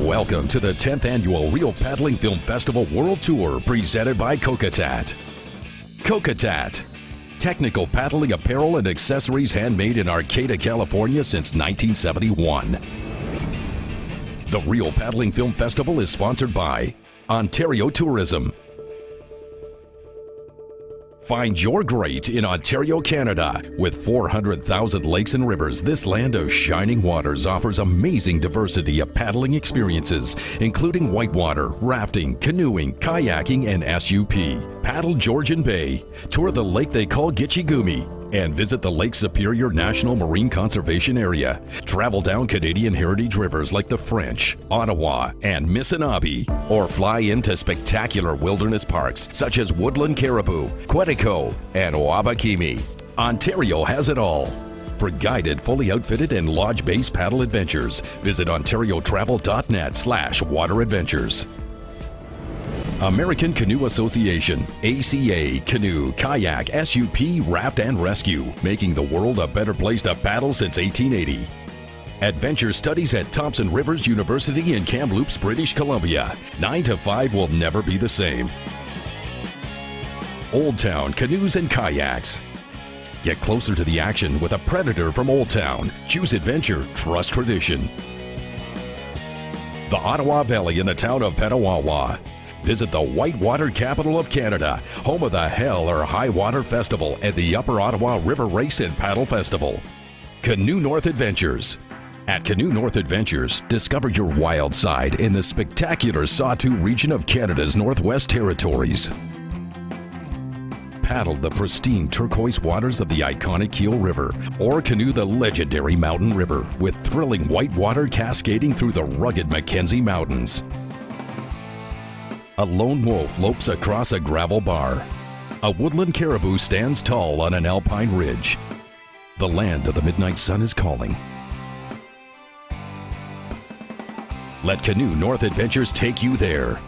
Welcome to the 10th annual Reel Paddling Film Festival World Tour presented by Kokatat. Kokatat, technical paddling apparel and accessories handmade in Arcata, California since 1971. The Reel Paddling Film Festival is sponsored by Ontario Tourism. Find your great in Ontario, Canada. With 400,000 lakes and rivers, this land of shining waters offers amazing diversity of paddling experiences, including whitewater, rafting, canoeing, kayaking, and SUP. Paddle Georgian Bay, tour the lake they call Gitchigumi, and visit the Lake Superior National Marine Conservation Area. Travel down Canadian heritage rivers like the French, Ottawa, and Missinaibi, or fly into spectacular wilderness parks such as Woodland Caribou, Quetico, and Wabakimi. Ontario has it all. For guided, fully outfitted, and lodge-based paddle adventures, visit ontariotravel.net slash water adventures. American Canoe Association, ACA, Canoe, Kayak, SUP, Raft, and Rescue, making the world a better place to paddle since 1880. Adventure studies at Thompson Rivers University in Kamloops, British Columbia. 9 to 5 will never be the same. Old Town Canoes and Kayaks. Get closer to the action with a Predator from Old Town. Choose adventure, trust tradition. The Ottawa Valley in the town of Petawawa. Visit the whitewater capital of Canada, home of the Hell or High Water Festival and the Upper Ottawa River Race and Paddle Festival. Canoe North Adventures. At Canoe North Adventures, discover your wild side in the spectacular Sahtu region of Canada's Northwest Territories. Paddle the pristine turquoise waters of the iconic Keele River, or canoe the legendary Mountain River with thrilling whitewater cascading through the rugged Mackenzie Mountains a lone wolf lopes across a gravel bar. A woodland caribou stands tall on an alpine ridge. The land of the midnight sun is calling. Let Canoe North Adventures take you there.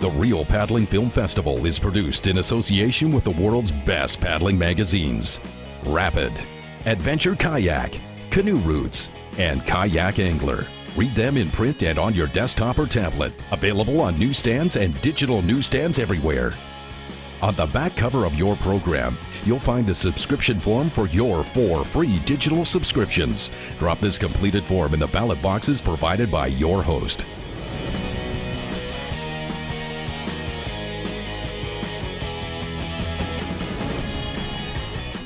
The Reel Paddling Film Festival is produced in association with the world's best paddling magazines Rapid, Adventure Kayak, Canoeroots, and Kayak Angler. Read them in print and on your desktop or tablet. Available on newsstands and digital newsstands everywhere. On the back cover of your program, you'll find the subscription form for your four free digital subscriptions. Drop this completed form in the ballot boxes provided by your host.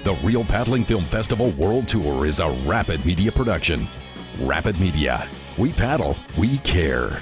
The Reel Paddling Film Festival World Tour is a Rapid Media production. Rapid Media. We paddle, we care.